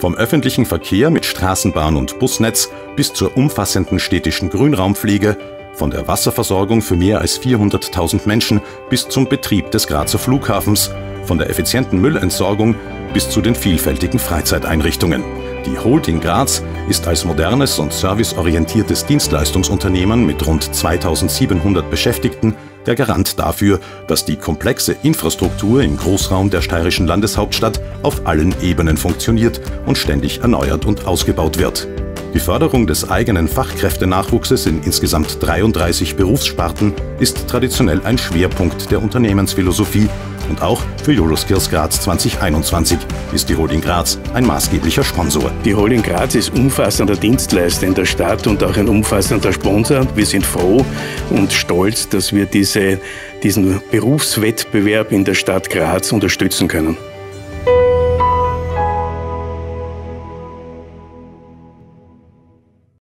Vom öffentlichen Verkehr mit Straßenbahn und Busnetz bis zur umfassenden städtischen Grünraumpflege, von der Wasserversorgung für mehr als 400.000 Menschen bis zum Betrieb des Grazer Flughafens, von der effizienten Müllentsorgung bis zu den vielfältigen Freizeiteinrichtungen. Die Holding Graz ist als modernes und serviceorientiertes Dienstleistungsunternehmen mit rund 2700 Beschäftigten der Garant dafür, dass die komplexe Infrastruktur im Großraum der steirischen Landeshauptstadt auf allen Ebenen funktioniert und ständig erneuert und ausgebaut wird. Die Förderung des eigenen Fachkräftenachwuchses in insgesamt 33 Berufssparten ist traditionell ein Schwerpunkt der Unternehmensphilosophie und auch für Euroskills Graz 2021 ist die Holding Graz ein maßgeblicher Sponsor. Die Holding Graz ist umfassender Dienstleister in der Stadt und auch ein umfassender Sponsor. Wir sind froh und stolz, dass wir diese, diesen Berufswettbewerb in der Stadt Graz unterstützen können.